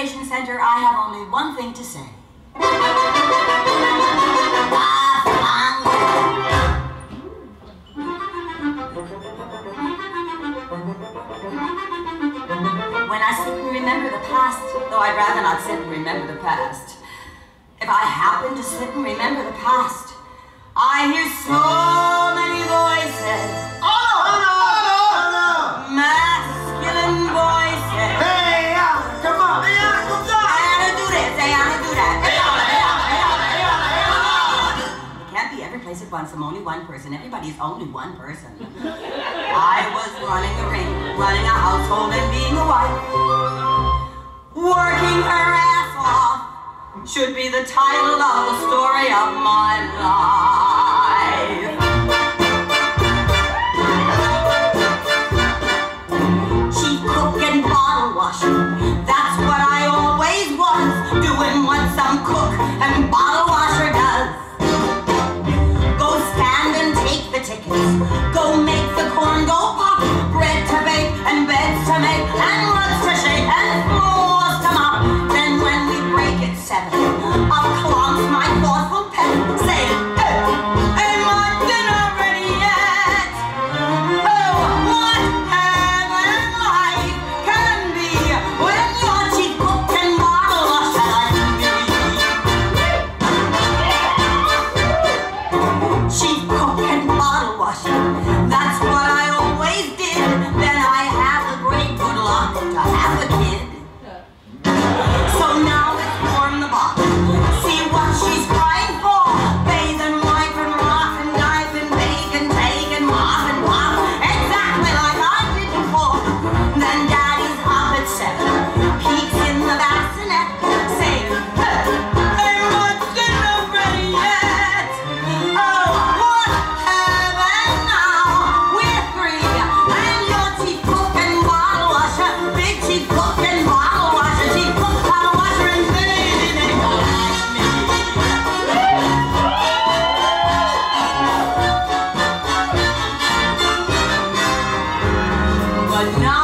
Center, I have only one thing to say. When I sit and remember the past, though I'd rather not sit and remember the past, if I happen to sit and remember the past, I hear so place at once. I'm only one person. Everybody's only one person. I was running a ring, running a household and being a wife. Working her ass off should be the title of the story. But now